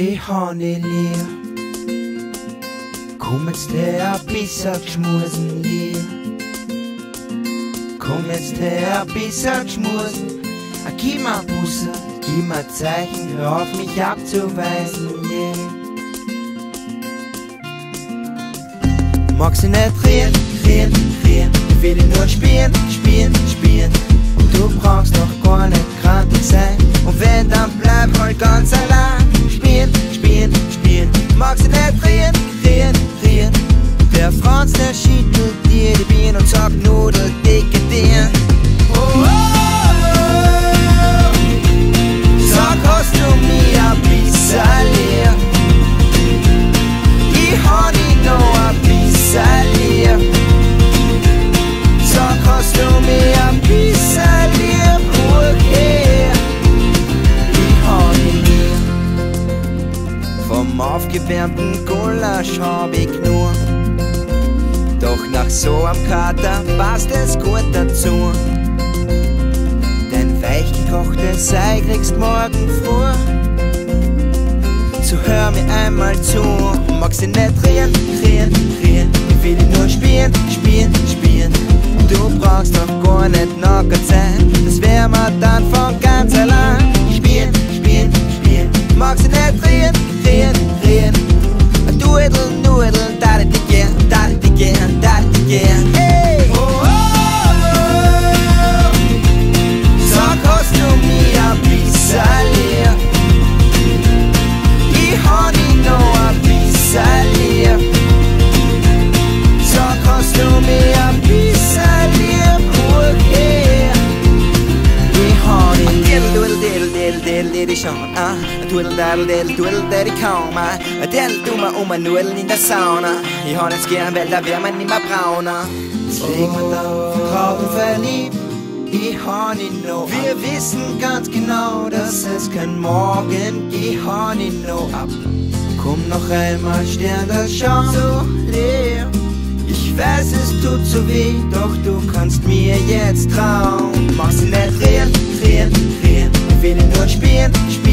Ich har en elev Kom et sted og bisser schmusen dir Komm jetzt her, bisser schmusen Gib mal Busse, gib mal Zeichen Hör auf mich abzuweisen, yeah. Magst du nicht reden, reden, reden? Ich will nur spielen, spielen, spielen. Und du brauchst doch gar nicht krank sein. Und wenn, dann bleib halt ganz allein Gulasch hab ich nur. Doch nach so am Kater passt es gut dazu. Dein weich gekochtes Ei kriegst morgen früh. So hör mir einmal zu. Magst du nicht reden, reden, reden Ich will nur spielen, spielen, spielen Du brauchst doch gar nicht noch sein Das wär mir dann von Diddle, du mal um ein Nudel in der Sauna Ich hab jetzt gern, weil da wär man nimmer brauner Jetzt legen wir da vertraut verliebt hab ihn noch Wir wissen ganz genau, dass es kein Morgen hab ihn noch ab Komm noch einmal, Stern, das Schau so leer Ich weiß, es tut so weh Doch du kannst mir jetzt trauen. Machst du nicht reden, spielen, spielen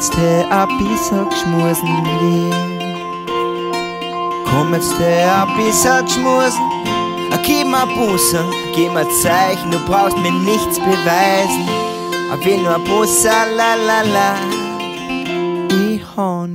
jetzt her, ein bisschen geschmusen. Komm jetzt her, ein bisschen geschmusen. Gib mir Busse, gib mir Zeichen, du brauchst mir nichts beweisen. Ich will nur Busse, la la la. Ich hab